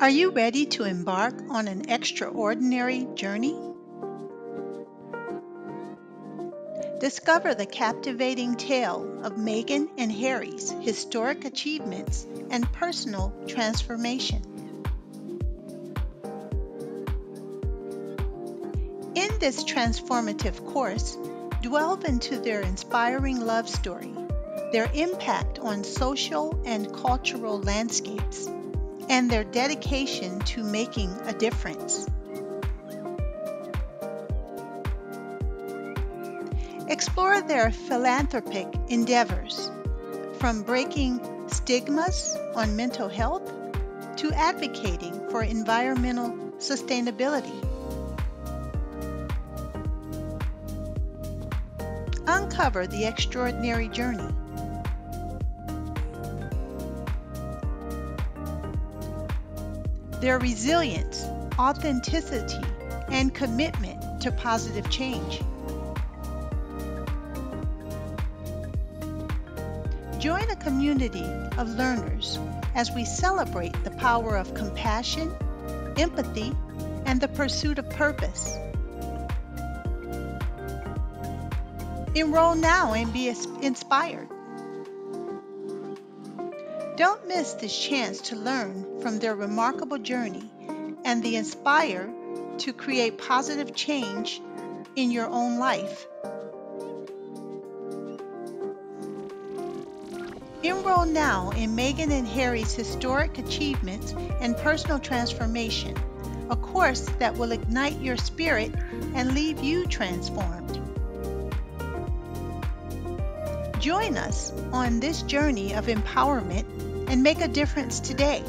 Are you ready to embark on an extraordinary journey? Discover the captivating tale of Meghan and Harry's historic achievements and personal transformation. In this transformative course, delve into their inspiring love story, their impact on social and cultural landscapes, and their dedication to making a difference. Explore their philanthropic endeavors, from breaking stigmas on mental health to advocating for environmental sustainability. Uncover the extraordinary journey. Their resilience, authenticity, and commitment to positive change. Join a community of learners as we celebrate the power of compassion, empathy, and the pursuit of purpose. Enroll now and be inspired. Don't miss this chance to learn from their remarkable journey and the inspire to create positive change in your own life. Enroll now in Meghan and Harry's Historic Achievements and Personal Transformation, a course that will ignite your spirit and leave you transformed. Join us on this journey of empowerment and make a difference today.